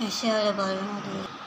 Eşya arabalarına değil.